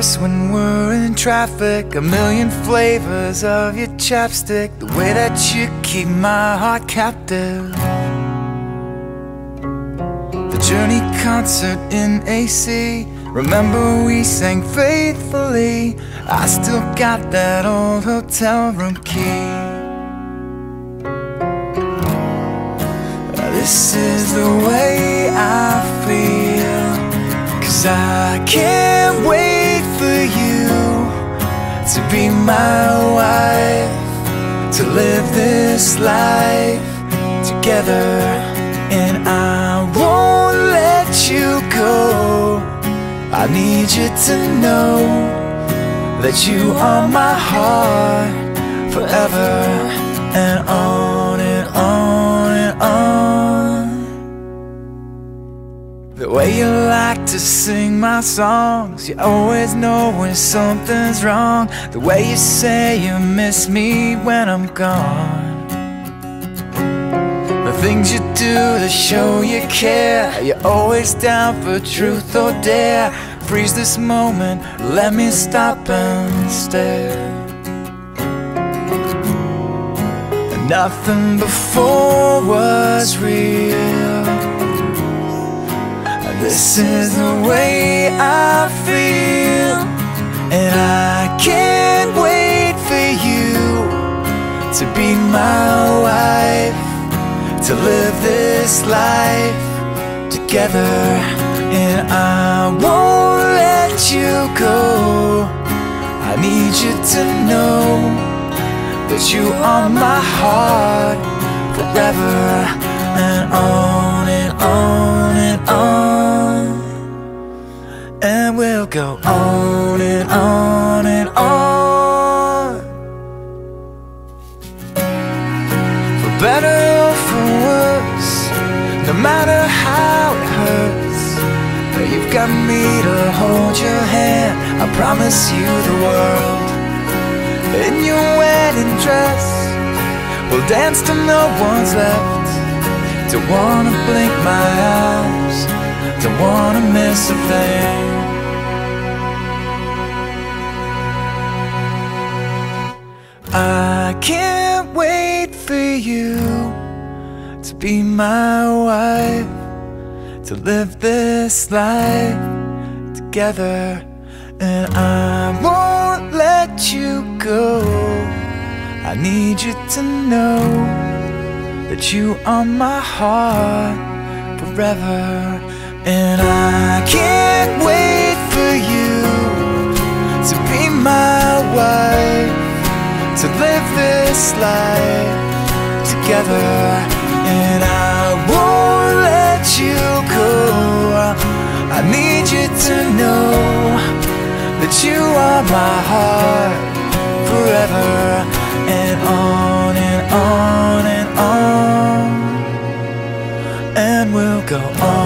when we're in traffic. A million flavors of your chapstick. The way that you keep my heart captive. The journey concert in AC. Remember we sang faithfully. I still got that old hotel room key. This is the way I feel. Cause I can't to be my wife, to live this life together. And I won't let you go. I need you to know that you are my heart forever and on like to sing my songs, you always know when something's wrong. The way you say you miss me when I'm gone. The things you do to show you care. You're always down for truth or dare. Freeze this moment, let me stop and stare. Nothing before was real. This is the way I feel, and I can't wait for you to be my wife, to live this life together, and I won't let you go. I need you to know that you are my heart forever and on go on and on and on. For better or for worse, no matter how it hurts, you've got me to hold your hand. I promise you the world in your wedding dress. We'll dance till no one's left. Don't wanna blink my eyes. Don't wanna miss a thing. You to be my wife, to live this life together, and I won't let you go. I need you to know that you are my heart forever. And I can't wait for you to be my wife, to live this life together And I won't let you go. I need you to know That you are my heart forever And on and on and on And we'll go on.